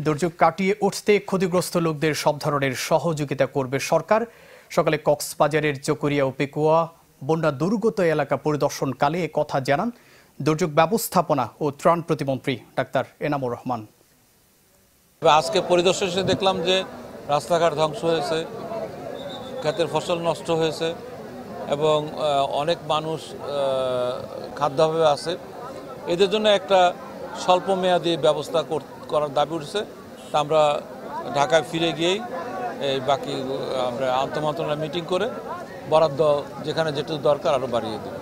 দুর্যোগ কাটিয়ে উঠতে ক্ষতিগ্রস্ত লোকদের সব ধরনের সহযোগিতা করবে সরকার। সকালে কক্সবাজারের চকরিয়া ও পেকুয়া বন্যা দুর্গত এলাকা পরিদর্শনকালে কথা জানান দুর্যোগ ব্যবস্থাপনা ও ত্রাণ প্রতিমন্ত্রী ডাক্তার এনামুর রহমান। আজকে পরিদর্শন এসে দেখলাম যে রাস্তাঘাট ধ্বংস হয়েছে, ক্ষেতের ফসল নষ্ট হয়েছে এবং অনেক মানুষ খাদ্যাভাবে আছে। এদের জন্য একটা স্বল্প মেয়াদী ব্যবস্থা কর- করার দাবি উঠছে। তা আমরা ঢাকায় ফিরে গিয়েই এই বাকি আমরা আন্তঃমন্ত্রণালয় মিটিং করে বরাদ্দ যেখানে যেটুকু দরকার আরও বাড়িয়ে দেব।